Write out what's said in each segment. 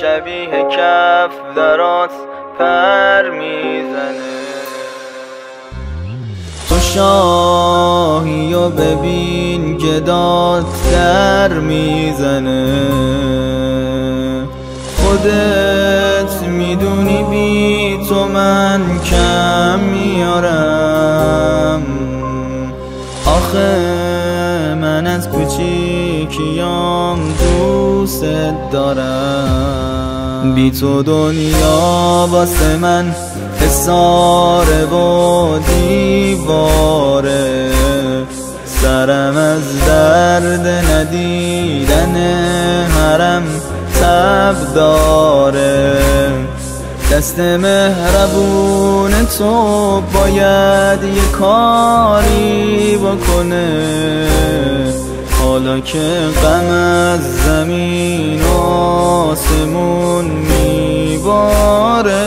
شبیه کف درات پر می‌زنه. تو شاهی و ببین داد در می‌زنه. خودت می‌دونی بی تو من کم من از کوچیکیام دوست دارم. بی تو دنیا واسه من حساره و دیواره. سرم از درد ندیدن حرم تب داره. دست مهربون تو باید یه کاری بکنه. حالا که غم از زمین و آسمون میباره.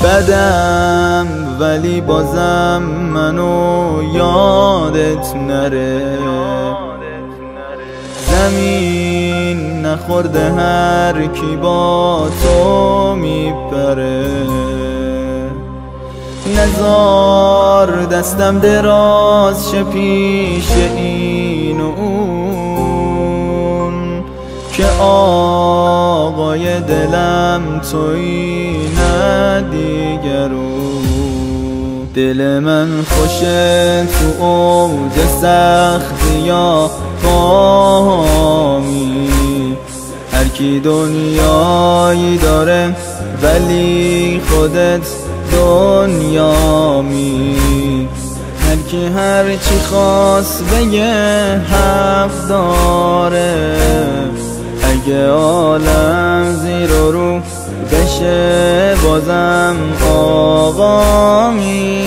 بدم ولی بازم منو یادت نره. زمین نخورده هر کی با تو میپره نزار دستم دراز شه پیش این و اون که آقای دلم توی نه دیگرون دل من خوشه تو اوج سختی یا فامی هر کی دنیایی داره ولی خودت دنیا می هر کی هر چی خواست بگه حرف داره. اگه عالم زیر و رو بشه بازم آقا می